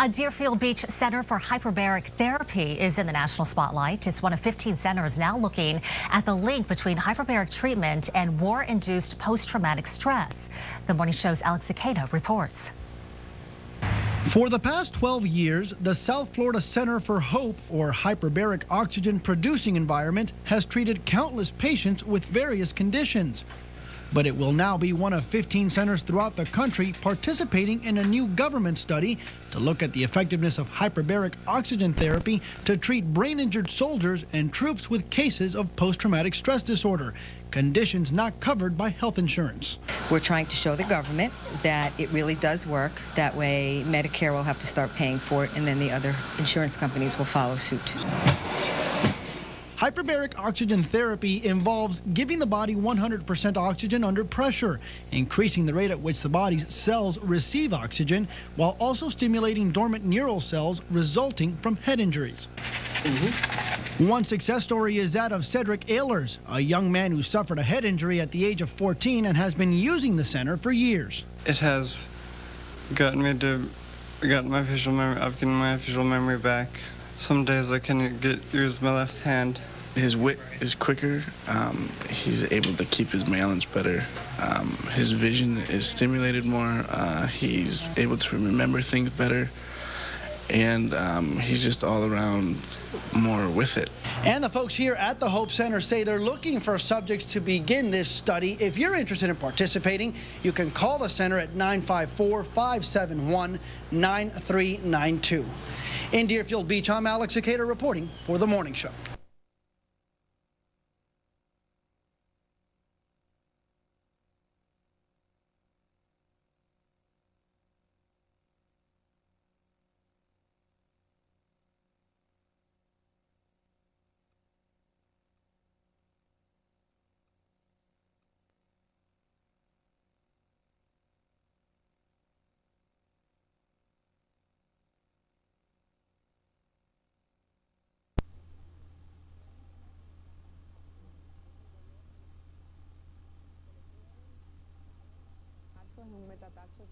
A Deerfield Beach Center for Hyperbaric Therapy is in the national spotlight. It's one of 15 centers now looking at the link between hyperbaric treatment and war-induced post-traumatic stress. The Morning Show's Alex Ikeda reports. For the past 12 years, the South Florida Center for HOPE, or Hyperbaric Oxygen Producing Environment, has treated countless patients with various conditions but it will now be one of 15 centers throughout the country participating in a new government study to look at the effectiveness of hyperbaric oxygen therapy to treat brain injured soldiers and troops with cases of post traumatic stress disorder, conditions not covered by health insurance. We're trying to show the government that it really does work. That way, Medicare will have to start paying for it, and then the other insurance companies will follow suit. Hyperbaric oxygen therapy involves giving the body 100% oxygen under pressure, increasing the rate at which the body's cells receive oxygen, while also stimulating dormant neural cells resulting from head injuries. Mm -hmm. One success story is that of Cedric Ehlers, a young man who suffered a head injury at the age of 14 and has been using the center for years. It has gotten me to get my visual memory. I've gotten my visual memory back. Some days I can get use my left hand. His wit is quicker. Um, he's able to keep his balance better. Um, his vision is stimulated more. Uh, he's able to remember things better. And um, he's just all around more with it. And the folks here at the Hope Center say they're looking for subjects to begin this study. If you're interested in participating, you can call the center at 954 571 9392. In Deerfield Beach, I'm Alex Ikeda reporting for The Morning Show. Tác chất.